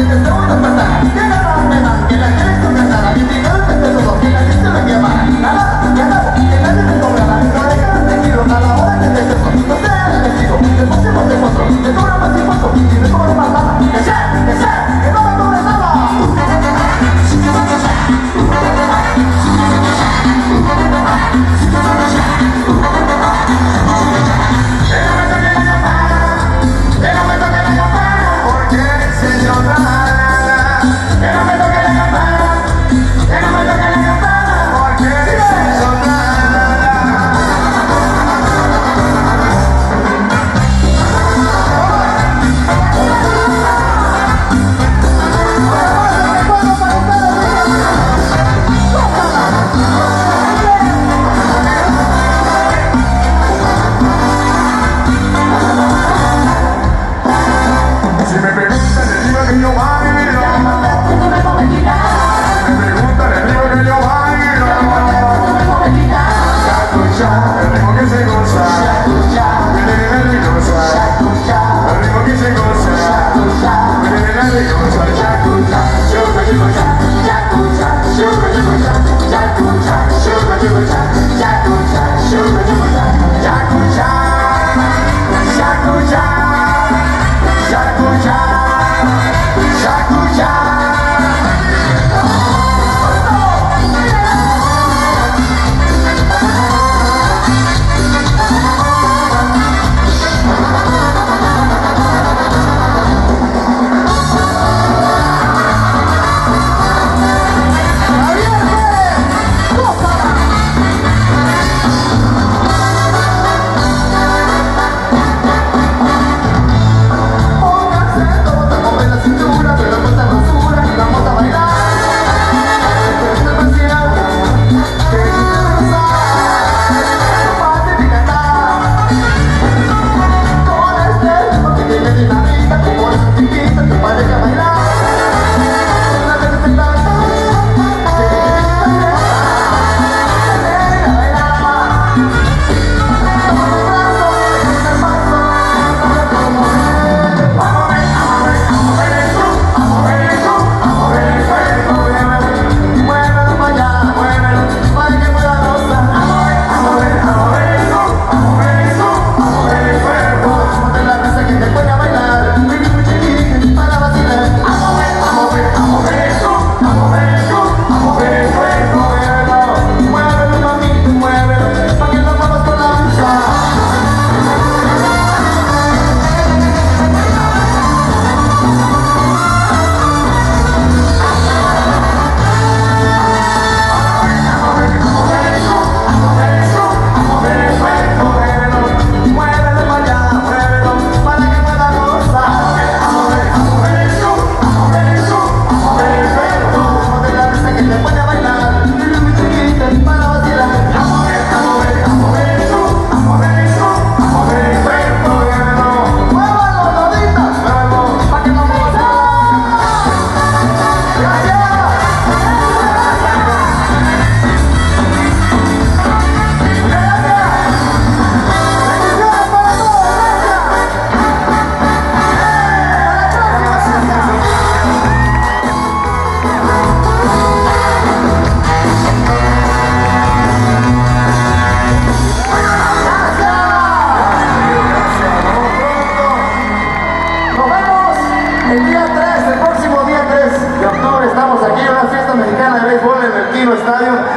El de béisbol en el Kino Estadio.